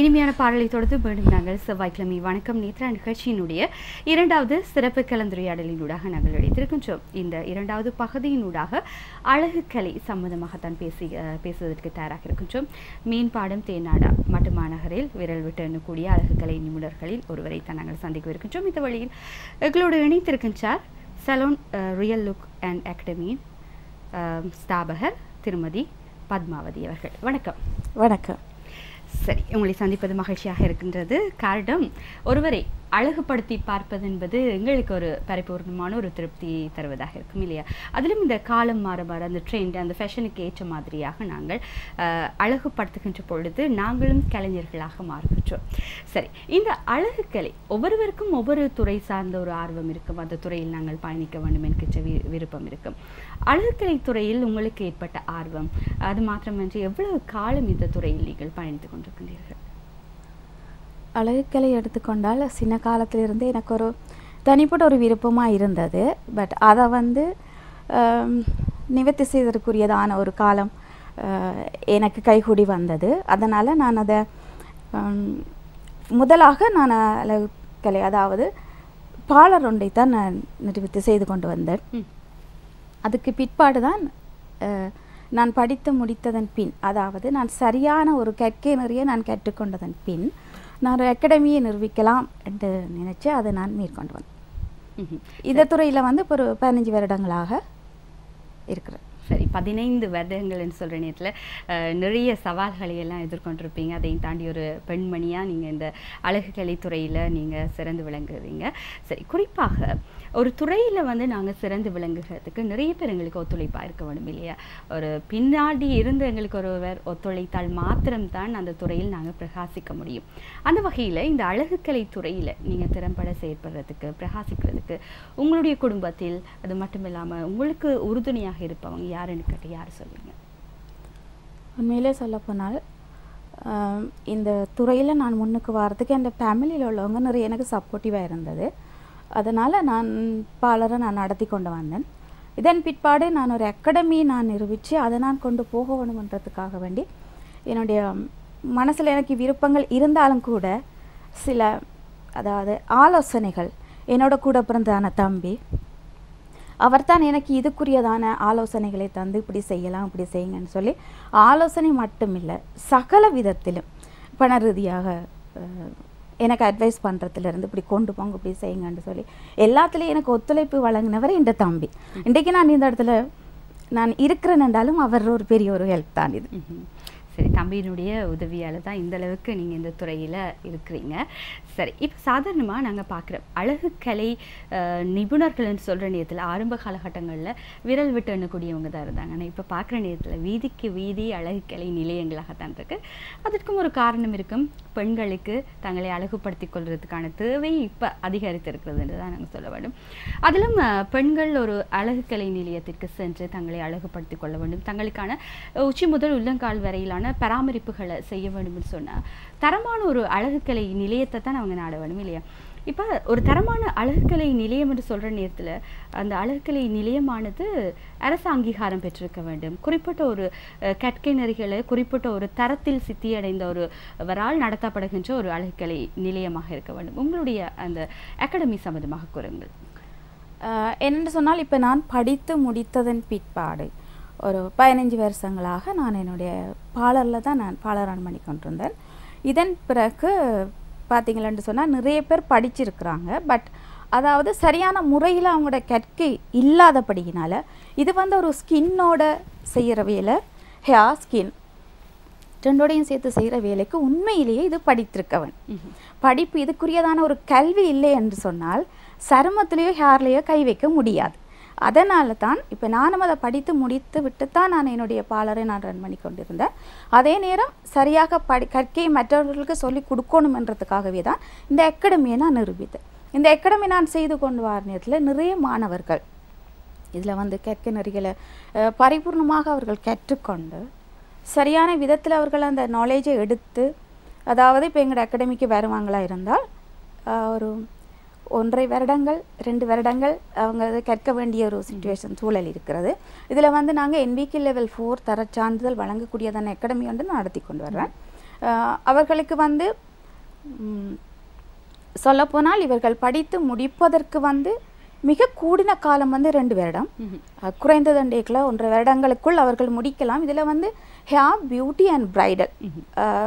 இனிமையான பாடலை தொடர்ந்து மீண்டும் நாங்கள் செவ்வாய்க்கிழமை வணக்கம். நேத்ரா நிகழ்ச்சியினுடைய இரண்டாவது சிறப்பு கலந்துரையாடலினூடாக நாங்கள் இணைத்திருக்கின்றோம் இந்த இரண்டாவது பகுதியினூடாக அழகு கலை சம்பந்தமாகத்தான் பேசி பேசுவதற்கு தயாராக இருக்கின்றோம். மீன்பாடும் தேனாடா மட்டு மாநகரில் விரல் விட்டு எண்ணக்கூடிய அழகு கலை நிபுணர்களில் ஒருவரை தான் நாங்கள் சந்திக்க இருக்கின்றோம். இந்த வழியில் எங்களோடு இணைத்திருக்கின்றார் சலோன் ரியல் லுக் அண்ட் அகாடமியின் ஸ்தாபகர் திருமதி பத்மாவதி அவர்கள். வணக்கம். வணக்கம். சரி உங்களை சந்திப்பது மகிழ்ச்சியாக இருக்கின்றது. காரணம் ஒருவரை அழகுபடுத்தி பார்ப்பது என்பது எங்களுக்கு ஒரு பரிபூர்ணமான ஒரு திருப்தி தருவதாக இருக்கும் இல்லையா? அதிலும் இந்த காலம் மாற மாற அந்த ட்ரெண்ட் அந்த ஃபேஷனுக்கு ஏற்ற மாதிரியாக நாங்கள் அழகுபடுத்துகின்ற பொழுது நாங்களும் கலைஞர்களாக மாறுகின்றோம். சரி இந்த அழகு கலை ஒவ்வொருவருக்கும் ஒவ்வொரு துறை சார்ந்த ஒரு ஆர்வம் இருக்கும். அந்த துறையில் நாங்கள் பயணிக்க வேண்டும் என்கின்ற வி விருப்பம் இருக்கும். அழகுக்கலை துறையில் உங்களுக்கு ஏற்பட்ட ஆர்வம் அது மாத்திரமன்றி எவ்வளவு காலம் இந்த துறையில் நீங்கள் பயணித்துக் கொண்டிருக்கின்றீர்கள்? அழகுக்கலை எடுத்துக்கொண்டால் சின்ன காலத்திலிருந்து எனக்கு ஒரு தனிப்பட்ட ஒரு விருப்பமாக இருந்தது. பட் அதை வந்து நிவர்த்தி செய்வதற்குரியதான ஒரு காலம் எனக்கு கைகூடி வந்தது. அதனால் நான் அதை முதலாக நான் அழகுக்கலை அதாவது பாலர் ஒன்றை தான் நான் நிறுவித்து செய்து கொண்டு வந்தேன். அதுக்கு பிற்பாடு தான் நான் படித்து முடித்ததன் பின் அதாவது நான் சரியான ஒரு கற்கை நிறைய நான் கற்றுக்கொண்டதன் பின் நான் ஒரு அகாடமியை நிர்விக்கலாம் என்று நினைச்சு அதை நான் மேற்கொண்டு வந்தேன். இந்த துறையில் வந்து இப்போ ஒரு பதினஞ்சு வருடங்களாக இருக்கிறேன் சரி பதினைந்து வருடங்கள்னு சொல்கிற நேரத்தில் நிறைய சவால்களை எல்லாம் எதிர்கொண்டிருப்பீங்க. அதையும் தாண்டி ஒரு பெண்மணியாக நீங்கள் இந்த அழகு கலைத்துறையில் நீங்கள் சிறந்து விளங்குறீங்க சரி குறிப்பாக ஒரு துறையில் வந்து நாங்கள் சிறந்து விளங்குகிறதுக்கு நிறைய பேர் எங்களுக்கு ஒத்துழைப்பாக இருக்க வேண்டும் இல்லையா? ஒரு பின்னாடி இருந்து எங்களுக்கு ஒருவர் ஒத்துழைத்தால் மாத்திரம்தான் அந்த துறையில் நாங்கள் பிரகாசிக்க முடியும். அந்த வகையில் இந்த அழகுக்கலை துறையில் நீங்கள் திறம்பட செயற்படுறதுக்கு பிரகாசிக்கிறதுக்கு உங்களுடைய குடும்பத்தில் அது மட்டும் இல்லாமல் உங்களுக்கு உறுதுணையாக இருப்பவங்க யாருன்னு கேட்டு யார் சொல்லுவீங்க? உண்மையிலே சொல்லப்போனால் இந்த துறையில் நான் முன்னுக்கு வர்றதுக்கு என் ஃபேமிலியில் உள்ளவங்க நிறைய எனக்கு சப்போர்ட்டிவாக இருந்தது. அதனால் நான் பாலரை நான் நடத்தி கொண்டு வந்தேன். இதன் பிற்பாடு நான் ஒரு அகாடமி நான் நிரூபித்து அதை நான் கொண்டு போக வேணுமன்றதுக்காக வேண்டி என்னுடைய மனசில் எனக்கு விருப்பங்கள் இருந்தாலும் கூட சில அதாவது ஆலோசனைகள் என்னோட கூட பிறந்தான தம்பி அவர்தான் எனக்கு இதுக்குரியதான ஆலோசனைகளை தந்து இப்படி செய்யலாம் இப்படி செய்யுங்கன்னு சொல்லி ஆலோசனை மட்டும் இல்லை சகல விதத்திலும் பண ரீதியாக எனக்கு அட்வைஸ் பண்ணுறதுலேருந்து இப்படி கொண்டு போங்க இப்படி செய்யுங்கன்னு சொல்லி எல்லாத்துலேயும் எனக்கு ஒத்துழைப்பு வழங்கினவர் இந்த தம்பி. இன்றைக்கு நான் இந்த இடத்துல நான் இருக்கிறேன் என்றாலும் அவர் ஒரு பெரிய ஒரு ஹெல்ப் தான் இது. சரி. தம்பியினுடைய உதவியால் தான் இந்த அளவுக்கு நீங்கள் இந்த துறையில் இருக்கிறீங்க. சரி இப்போ சாதாரணமாக நாங்கள் பார்க்குற அழகு கலை நிபுணர்கள்னு சொல்கிற நேரத்தில் ஆரம்ப காலகட்டங்களில் விரல் விட்டு எண்ணக்கூடியவங்க தான் இருந்தாங்க. ஆனால் இப்போ பார்க்குற நேரத்தில் வீதிக்கு வீதி அழகு கலை நிலையங்களாகத்தான் இருக்கு. அதற்கும் ஒரு காரணம் இருக்கும். பெண்களுக்கு தங்களை அழகுபடுத்தி கொள்வதற்கான தேவை இப்போ அதிகரித்திருக்கிறதுன்னு தான் நாங்கள் சொல்ல வேண்டும். அதிலும் பெண்கள் ஒரு அழகுக்கலை நிலையத்திற்கு சென்று தங்களை அழகுபடுத்திக் கொள்ள வேண்டும். தங்களுக்கான உச்சி முதல் உள்ளங்கால் வரையிலான பராமரிப்புகளை செய்ய வேண்டும்னு சொன்னால் தரமான ஒரு அழகுக்கலை நிலையத்தை தான் அவங்க நாட வேணும் இல்லையா? இப்போ ஒரு தரமான அழகுக்கலை நிலையம் என்று சொல்கிற நேரத்தில் அந்த அழகுக்கலை நிலையமானது அரசு அங்கீகாரம் பெற்றிருக்க வேண்டும். குறிப்பிட்ட ஒரு கற்கை நெறிகளை குறிப்பிட்ட ஒரு தரத்தில் சித்தியடைந்த ஒரு வரால் நடத்தப்படுகின்ற ஒரு அழகுக்கலை நிலையமாக இருக்க வேண்டும். உங்களுடைய அந்த அகாடமி சம்பந்தமாக கூறுங்கள். என்னென்று சொன்னால் இப்போ நான் படித்து முடித்ததன் பிற்பாடு ஒரு பதினஞ்சு வருஷங்களாக நான் என்னுடைய பாலரில் தான் நான் பாலர் ரன் பண்ணி கொண்டிருந்தேன். இதன் பிறகு பார்த்தீங்களன்னு சொன்னால் நிறைய பேர் படிச்சிருக்கிறாங்க. பட் அதாவது சரியான முறையில் அவங்களோட கற்கை இல்லாதபடியினால இது வந்து ஒரு ஸ்கின்னோட செய்கிற வேலை. Hair skin. ரெண்டோடையும் சேர்த்து செய்கிற வேலைக்கு உண்மையிலேயே இது படித்திருக்கவன். படிப்பு இதுக்குரியதான ஒரு கல்வி இல்லை என்று சொன்னால் சருமத்திலேயோ ஹேர்லேயோ கை வைக்க முடியாது. அதனால தான் இப்போ நானும் அதை படித்து முடித்து விட்டு தான் நான் என்னுடைய பாலரை நான் ரன் பண்ணி கொண்டிருந்தேன். அதே நேரம் சரியாக படி கற்கையை மற்றவர்களுக்கு சொல்லி கொடுக்கணுமென்றதுக்காகவே தான் இந்த அகாடமியை நான் நிரூபித்தேன். இந்த அகாடமி நான் செய்து கொண்டு வர நேரத்தில் நிறைய மாணவர்கள் இதில் வந்து கற்கை நெறிகளை பரிபூர்ணமாக அவர்கள் கற்றுக்கொண்டு சரியான விதத்தில் அவர்கள் அந்த நாலேஜை எடுத்து அதாவது இப்போ எங்களோட அகாடமிக்கு வருவாங்களா இருந்தால் ஒரு ஒன்றரை வருடங்கள் ரெண்டு வருடங்கள் அவங்க கற்க வேண்டிய ஒரு சுச்சுவேஷன் சூழல் இருக்கிறது. இதில் வந்து நாங்கள் என்பிகே லெவல் ஃபோர் தர சான்றிதழ் வழங்கக்கூடியதான அகாடமி வந்து நடத்தி கொண்டு வர்றேன். அவர்களுக்கு வந்து சொல்லப்போனால் இவர்கள் படித்து முடிப்பதற்கு வந்து மிக கூடின காலம் வந்து ரெண்டு வருடம். அஹ், குறைந்தது டேக்கில் ஒன்றரை வருடங்களுக்குள் அவர்கள் முடிக்கலாம். இதில் வந்து ஹேர் பியூட்டி அண்ட் பிரைடல்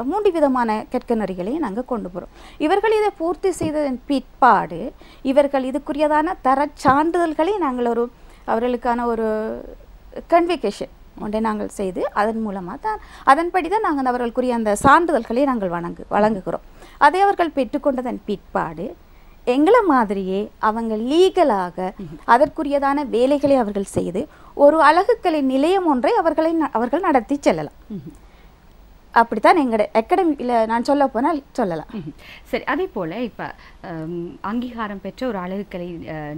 மூன்று விதமான கற்கனறிகளையும் நாங்கள் கொண்டு போகிறோம் இவர்கள் இதை பூர்த்தி செய்ததன் பிற்பாடு இவர்கள் இதுக்குரியதான தரச் சான்றிதழ்களை நாங்கள் ஒரு அவர்களுக்கான ஒரு கன்விகேஷன் ஒன்றை நாங்கள் செய்து அதன் மூலமாக தான் அதன்படி தான் நாங்கள் அவர்களுக்குரிய அந்த சான்றிதழ்களை நாங்கள் வழங்கு வழங்குகிறோம். அதை அவர்கள் பெற்றுக்கொண்டதன் பிற்பாடு எங்களை மாதிரியே அவங்க லீகலாக அதற்குரியதான வேலைகளை அவர்கள் செய்து ஒரு அழகுக்கலை நிலையம் ஒன்றை அவர்களை அவர்கள் நடத்தி செல்லலாம். அப்படித்தான் எங்களோட அகாடமியில் நான் சொல்ல போனால் சொல்லலாம். சரி அதே போல் இப்போ அங்கீகாரம் பெற்ற ஒரு அழகுக்கலை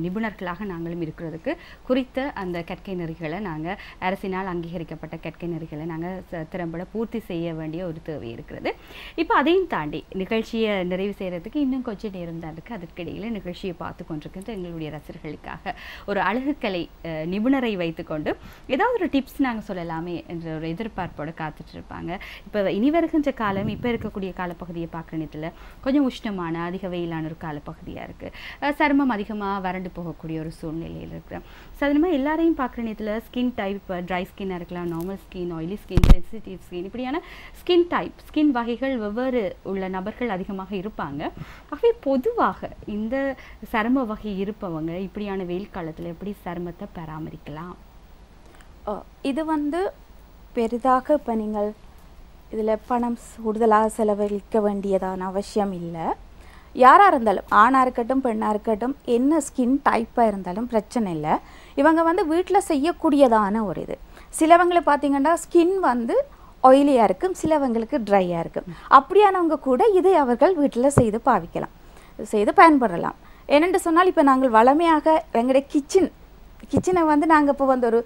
நிபுணர்களாக நாங்களும் இருக்கிறதுக்கு குறித்த அந்த கற்கை நெறிகளை நாங்கள் அரசினால் அங்கீகரிக்கப்பட்ட கற்கை நெறிகளை நாங்கள் ச- திறம்பட பூர்த்தி செய்ய வேண்டிய ஒரு தேவை இருக்கிறது. இப்போ அதையும் தாண்டி நிகழ்ச்சியை நிறைவு செய்கிறதுக்கு இன்னும் கொஞ்சம் நேரம் தான் இருக்குது அதற்கிடையில் நிகழ்ச்சியை பார்த்து கொண்டிருக்கின்ற எங்களுடைய ரசிகர்களுக்காக ஒரு அழகுக்கலை நிபுணரை வைத்துக்கொண்டு ஏதாவது ஒரு டிப்ஸ் நாங்கள் சொல்லலாமே என்ற ஒரு எதிர்பார்ப்போடு காத்துட்ருப்பாங்க இப்போ இனி வருகின்ற காலம் இப்போ இருக்கக்கூடிய காலப்பகுதியை பார்க்குற நேரத்தில் கொஞ்சம் உஷ்ணமான அதிக வெயிலான ஒரு காலப்பகுதியாக இருக்குது சருமம் அதிகமாக வறண்டு போகக்கூடிய ஒரு சூழ்நிலையில் இருக்கிறேன் சாதாரணமாக எல்லாரையும் பார்க்குற நேரத்தில் ஸ்கின் டைப் ட்ரை ஸ்கின்னாக இருக்கலாம் normal skin oily skin sensitive skin இப்படியான ஸ்கின் டைப் ஸ்கின் வகைகள் வெவ்வேறு உள்ள நபர்கள் அதிகமாக இருப்பாங்க. ஆகவே பொதுவாக இந்த சரும வகை இருப்பவங்க இப்படியான வெயில் காலத்தில் எப்படி சருமத்தை பராமரிக்கலாம்? இது வந்து பெரிதாக இப்போ நீங்கள் இதில் பணம் கூடுதலாக செலவழிக்க வேண்டியதான அவசியம் இல்லை. யாராக இருந்தாலும் ஆணாக இருக்கட்டும் பெண்ணாக இருக்கட்டும் என்ன ஸ்கின் டைப்பாக இருந்தாலும் பிரச்சனை இல்லை. இவங்க வந்து வீட்டில் செய்யக்கூடியதான ஒரு இது. சிலவங்களை பார்த்தீங்கன்னா ஸ்கின் வந்து ஆயிலியாக இருக்கும் சிலவங்களுக்கு ட்ரையாக இருக்கும். அப்படியானவங்க கூட இதை அவர்கள் வீட்டில் செய்து பாவிக்கலாம். செய்து பயன்படலாம். என்னென்று சொன்னால் இப்போ நாங்கள் வளமையாக எங்களுடைய கிச்சன் கிச்சனை வந்து நாங்கள் இப்போ வந்து ஒரு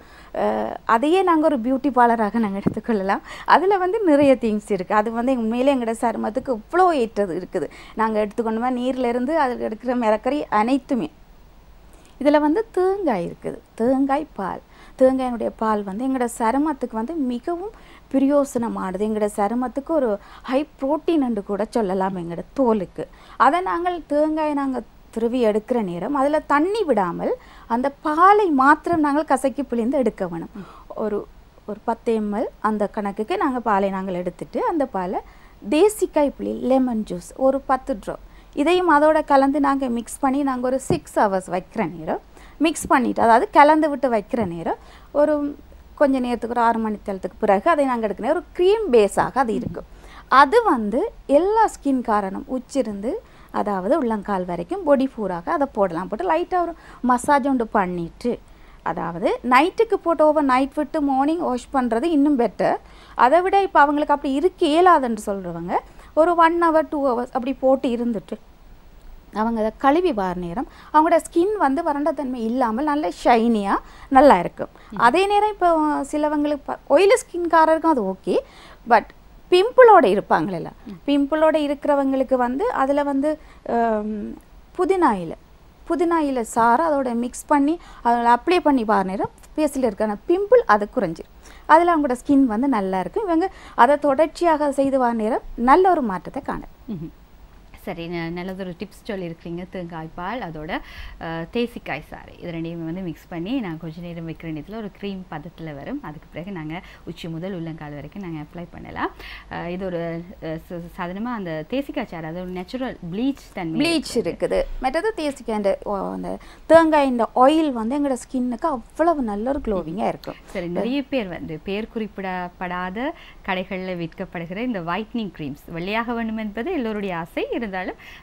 அதையே நாங்கள் ஒரு பியூட்டி பார்லராக நாங்கள் எடுத்துக்கொள்ளலாம். அதில் வந்து நிறைய திங்ஸ் இருக்குது அது வந்து உண்மையிலே எங்களோட சருமத்துக்கு இவ்வளோ ஏற்றது இருக்குது. நாங்கள் எடுத்துக்கொண்டோமா நீர்லேருந்து அதில் எடுக்கிற மிரக்கறி அனைத்துமே. இதில் வந்து தேங்காய் இருக்குது. தேங்காய் பால். தேங்காயினுடைய பால் வந்து எங்களோட சருமத்துக்கு வந்து மிகவும் பிரியோசனமானது. எங்களோட சருமத்துக்கு ஒரு ஹை ப்ரோட்டீன் என்று கூட சொல்லலாம் எங்களோட தோலுக்கு. அதை நாங்கள் தேங்காயை நாங்கள் துருவி எடுக்கிற நேரம் அதில் தண்ணி விடாமல் அந்த பாலை மாத்திரம் நாங்கள் கசக்கி புளிந்து எடுக்க வேணும். ஒரு ஒரு பத்து எம்எல் அந்த கணக்குக்கு நாங்கள் பாலை நாங்கள் எடுத்துட்டு அந்த பாலை தேசிக்காய் புளி லெமன் ஜூஸ் ஒரு பத்து ட்ராப் இதையும் அதோட கலந்து நாங்கள் மிக்ஸ் பண்ணி நாங்கள் ஒரு சிக்ஸ் ஹவர்ஸ் வைக்கிற நேரம். மிக்ஸ் பண்ணிவிட்டு அதாவது கலந்து விட்டு வைக்கிற நேரம். ஒரு கொஞ்சம் நேரத்துக்கு ஒரு ஆறு மணி பிறகு அதை நாங்கள் எடுக்கிற ஒரு க்ரீம் பேஸாக அது இருக்கும். அது வந்து எல்லா ஸ்கின் காரணம். உச்சிருந்து அதாவது உள்ளங்கால் வரைக்கும் பொடி பூராக அதை போடலாம். போட்டு லைட்டாக ஒரு மசாஜ் ஒன்று பண்ணிட்டு அதாவது நைட்டுக்கு போட்டு ஓவர் நைட் விட்டு மார்னிங் வாஷ் பண்ணுறது இன்னும் பெட்டர் அதை விட இப்போ அவங்களுக்கு அப்படி இருக்க இயலாதுன்னு சொல்கிறவங்க ஒரு ஒன் ஹவர் டூ ஹவர்ஸ் அப்படி போட்டு இருந்துட்டு அவங்க அதை கழுவி வார நேரம் அவங்களோட ஸ்கின் வந்து வறண்டத்தன்மை இல்லாமல் நல்ல ஷைனியாக நல்லா இருக்கும். அதே நேரம் இப்போ சிலவங்களுக்கு ஒயிலி ஸ்கின்காரருக்கும் அது ஓகே பட் பிம்பிளோட இருப்பாங்களே பிம்பிளோட இருக்கிறவங்களுக்கு வந்து அதில் வந்து புதினாயில் புதினா இலை. புதினா சாறு அதோட மிக்ஸ் பண்ணி அதில் அப்ளை பண்ணி பாரு நேரம். ஃபேஸில் பிம்பிள் அது குறைஞ்சிரும். அதில் அவங்களோட ஸ்கின் வந்து நல்லா இருக்கும். இவங்க அதை தொடர்ச்சியாக செய்து வார நேரம். நல்ல ஒரு மாற்றத்தை காணும். சரி ந- நல்லதொரு டிப்ஸ் சொல்லியிருக்கிறீங்க தேங்காய் பால் அதோட தேசிக்காய் சாறு. இது ரெண்டையும் வந்து மிக்ஸ் பண்ணி நான் கொஞ்ச நேரம் வைக்கிற நேரத்தில் ஒரு க்ரீம் பதத்தில் வரும். அதுக்கு பிறகு நாங்கள் உச்சி முதல் உள்ளங்கால் வரைக்கும் நாங்கள் அப்ளை பண்ணலாம். இது ஒரு சாதாரணமாக அந்த தேசிக்காய் சாறு அது ஒரு நேச்சுரல் ப்ளீச் தன்மை ப்ளீச் இருக்குது. மற்றது தேசிக்காய் அந்த அந்த தேங்காய் இந்த ஆயில் வந்து எங்களோட ஸ்கின்னுக்கு அவ்வளவு நல்ல ஒரு க்ளோவிங்காக இருக்கும் சரி நிறைய பேர் வந்து பேர் குறிப்பிடப்படாத கடைகளில் விற்கப்படுகிற இந்த ஒயிட்னிங் க்ரீம்ஸ் வெள்ளையாக வேண்டும் என்பது எல்லோருடைய ஆசை. இருந்தாலும்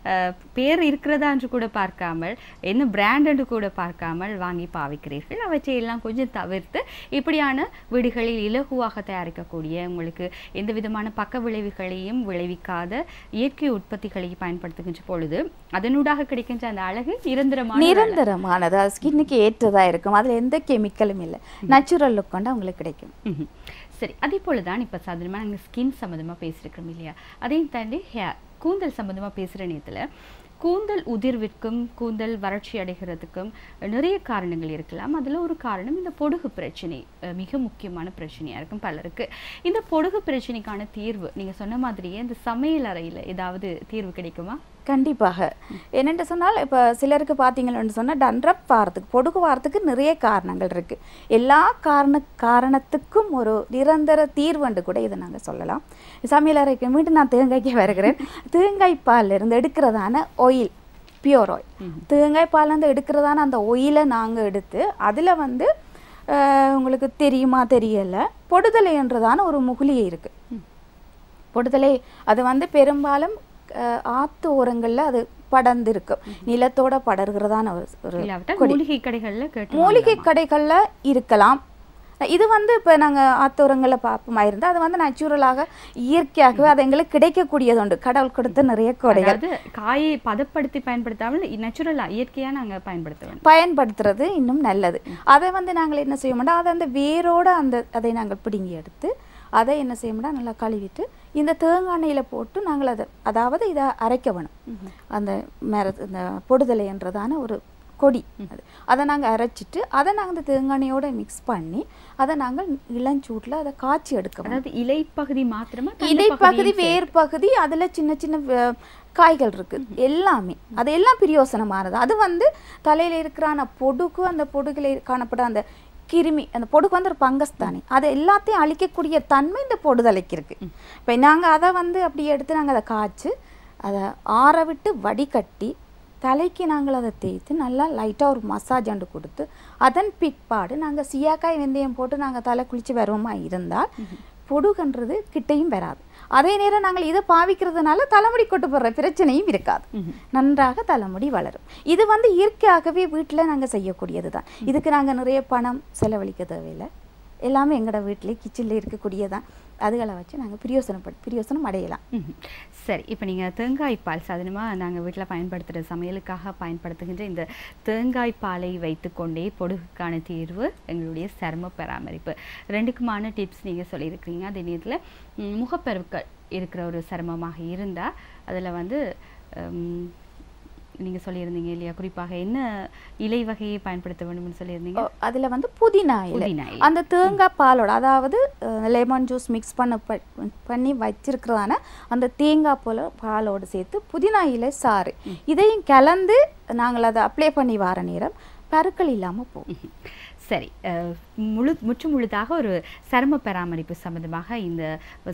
அஹ், பேர் இருக்கிறதா என்று கூட பார்க்காமல் என்ன பிராண்ட் என்று கூட பார்க்காமல் வாங்கி பாவிக்கிறீர்கள். அவற்றை எல்லாம் கொஞ்சம் தவிர்த்து இப்படியான வீடுகளில் இலகுவாக தயாரிக்கக்கூடிய உங்களுக்கு எந்த விதமான பக்க விளைவுகளையும் விளைவிக்காத இயற்கை உற்பத்திகளை பயன்படுத்துகின்ற பொழுது அதனூடாக கிடைக்கின்ற அந்த அழகு நிரந்தரமான. நிரந்தரமானது? அது ஸ்கின்னுக்கு ஏற்றதாக இருக்கும். அதில் எந்த கெமிக்கலும் இல்லை. நேச்சுரல் லுக் கொண்டு அவங்களுக்கு கிடைக்கும். சரி அதே போல தான் இப்போ சாதாரணமாக நாங்கள் ஸ்கின் சம்மந்தமாக பேசியிருக்கிறோம் இல்லையா? அதையும் தாண்டி ஹேர் கூந்தல் சம்மந்தமாக பேசுகிற நேரத்தில் கூந்தல் உதிர்விற்கும் கூந்தல் வறட்சி அடைகிறதுக்கும் நிறைய காரணங்கள் இருக்கலாம். அதுல ஒரு காரணம் இந்த பொடுகு பிரச்சனை மிக முக்கியமான பிரச்சனையா இருக்கும் பலருக்கு. இந்த பொடுகு பிரச்சனைக்கான தீர்வு நீங்க சொன்ன மாதிரியே இந்த சமையல் அறையில ஏதாவது தீர்வு கிடைக்குமா? கண்டிப்பாக. என்னென்று சொன்னால் இப்போ சிலருக்கு பார்த்தீங்கன்னு சொன்னால் டன்ரப் வாரத்துக்கு பொடுகு வாரத்துக்கு நிறைய காரணங்கள் இருக்குது எல்லா காரண காரணத்துக்கும் ஒரு நிரந்தர தீர்வுண்டு கூட இதை நாங்கள் சொல்லலாம். சமையல் அறைக்கு மீண்டும் நான் தேங்காய்க்கு வருகிறேன். தேங்காய் பால்ல இருந்து எடுக்கிறதான ஆயில் பியூர் ஆயில் தேங்காய் பால்லேருந்து எடுக்கிறதான அந்த ஒயிலை நாங்கள் எடுத்து அதில் வந்து உங்களுக்கு தெரியுமா தெரியல பொடுதலைன்றதான ஒரு முகுலியை இருக்குது பொடுதலை அது வந்து பெரும்பாலும் ஆத்து ஓரங்கள்ல அது படர்ந்து இருக்கும் நிலத்தோட படர்கிறதான ஒரு. மூலிகை கடைகள்ல மூலிகை கடைகள்ல இருக்கலாம். இது வந்து இப்போ நாங்கள் ஆத்தோரங்களில் பார்ப்போமா இருந்தால் அது வந்து நேச்சுரலாக இயற்கையாகவே அது எங்களுக்கு கிடைக்கக்கூடியது உண்டு. கடவுள் கொடுத்த நிறைய கொடைகள். காயை பதப்படுத்தி பயன்படுத்தாமல் நேச்சுரலா இயற்கையா நாங்க பயன்படுத்த வேண்டும். பயன்படுத்துறது இன்னும் நல்லது. அதை வந்து நாங்கள் என்ன செய்ய மாட்டோம் அதை அந்த வேரோட அந்த அதை நாங்கள் பிடுங்கி எடுத்து அதை என்ன செய்ய மாட்டோம் நல்லா கழுவிட்டு இந்த தேங்காய் எண்ணெயில் போட்டு நாங்கள் அதை அதாவது இதை அரைக்க வேணும். அந்த மர இந்த பொடுதலைன்றதான ஒரு கொடி அது. அதை நாங்கள் அரைச்சிட்டு அதை நாங்கள் இந்த தேங்காய் எண்ணெயோட மிக்ஸ் பண்ணி அதை நாங்கள் இளஞ்சூட்டில் அதை காய்ச்சி எடுக்க வேணும். அதாவது இலைப்பகுதி மாத்திரமா இலைப்பகுதி வேர் பகுதி அதுல சின்ன சின்ன காய்கள் இருக்கு. எல்லாமே. அது எல்லாம் பிரியோசனமானது. அது வந்து தலையில இருக்கிற அந்த பொடுகு அந்த பொடுகுல காணப்பட அந்த கிருமி அந்த பொடுக்கு வந்து ஒரு பங்கஸ் தானே அது எல்லாத்தையும் அழிக்கக்கூடிய தன்மை இந்த பொடுதலைக்கு இருக்கு. இப்போ நாங்கள் அதை வந்து அப்படி எடுத்து நாங்கள் அதை காய்ச்சி அதை ஆற விட்டு வடிகட்டி தலைக்கு நாங்கள் அதை தேய்த்து நல்லா லைட்டாக ஒரு மசாஜ் அண்டு கொடுத்து அதன் பிற்பாடு நாங்கள் சியாக்காய் வெந்தயம் போட்டு நாங்கள் தலை குளித்து வருவோமா இருந்தால் பொடுகன்றது கிட்டையும் வராது. அதே நேரம் நாங்கள் இதை பாவிக்கிறதுனால தலைமுடி கொட்டு போடுற பிரச்சனையும் இருக்காது. நன்றாக தலைமுடி வளரும். இது வந்து இயற்கையாகவே வீட்டில் நாங்கள் செய்யக்கூடியது தான் இதுக்கு நாங்கள் நிறைய பணம் செலவழிக்க தேவையில்லை. எல்லாமே எங்களோட வீட்டிலே கிச்சனில் இருக்கக்கூடியதான். அதுகளை வச்சு நாங்கள் பிரியோசனப்படு பிரியோசனம் அடையலாம். சரி இப்போ நீங்கள் தேங்காய் பால் சாதனமாக நாங்கள் வீட்டில் பயன்படுத்துகிற சமையலுக்காக பயன்படுத்துகின்ற இந்த தேங்காய் பாலை வைத்துக்கொண்டே பொடுகுக்கான தீர்வு எங்களுடைய சரும பராமரிப்பு. ரெண்டுக்குமான டிப்ஸ் நீங்கள் சொல்லியிருக்கிறீங்க. அதே நேரத்தில் முகப்பெருக்கள் இருக்கிற ஒரு சருமமாக இருந்தால் அதில் வந்து ம், நீங்க சொல்லியிருந்தீங்க இல்லையா? குறிப்பாக என்ன இலை வகையை பயன்படுத்த வேண்டும்னு சொல்லியிருந்தீங்க? அதில் வந்து புதினா இலை. அந்த தேங்காய் பாலோட அதாவது லெமன் ஜூஸ் மிக்ஸ் பண்ண பண்ணி வச்சிருக்கிறதான அந்த தேங்காய் போல பாலோடு சேர்த்து புதினா இலை சாறு. இதையும் கலந்து நாங்கள் அதை அப்ளை பண்ணி வர நேரம் பருக்கள் இல்லாமல் போகும். சரி முழு முற்று முழுதாக ஒரு சரும பராமரிப்பு சம்பந்தமாக இந்த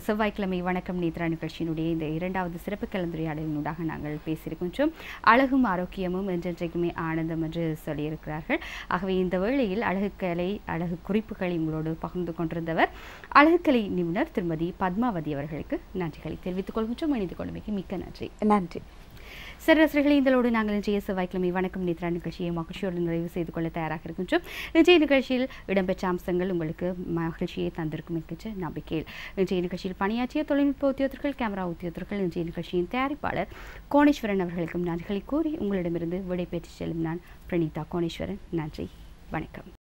செவ்வாய்க்கிழமை வணக்கம் நேத்ரா நிகழ்ச்சியினுடைய இந்த இரண்டாவது சிறப்பு கலந்துரையாடலினூடாக நாங்கள் பேசியிருக்கின்றோம். அழகும் ஆரோக்கியமும் என்றென்றைக்குமே ஆனந்தம் என்று சொல்லியிருக்கிறார்கள். ஆகவே இந்த வேளையில் அழகுக்கலை அழகு குறிப்புகளை உங்களோடு பகிர்ந்து கொண்டிருந்தவர் அழகுக்கலை நிபுணர் திருமதி பத்மாவதி அவர்களுக்கு நன்றிகளை தெரிவித்துக் கொள்கின்றோம். இணைந்து கொடுமைக்கு மிக்க நன்றி. நன்றி. சரி ரசிகர்களே இதனோடு நாங்கள் இன்றைய செவ்வாய்க்கிழமை வணக்கம். நேத்ரா நிகழ்ச்சியை மகிழ்ச்சியோடு நிறைவு செய்து கொள்ள தயாராக இருக்கின்றோம். இன்றைய நிகழ்ச்சியில் இடம்பெற்ற அம்சங்கள் உங்களுக்கு மகிழ்ச்சியை தந்திருக்கும் என்கின்ற நம்பிக்கையில். இன்றைய நிகழ்ச்சியில் பணியாற்றிய தொழில்நுட்ப உத்தியோகர்கள் கேமரா உத்தியோகர்கள் இன்றைய நிகழ்ச்சியின் தயாரிப்பாளர் கோணேஸ்வரன் அவர்களுக்கும் நன்றிகளை கூறி உங்களிடமிருந்து விடைபெற்று செல்லும் நான் பிரணீதா கோணேஸ்வரன் நன்றி. வணக்கம்.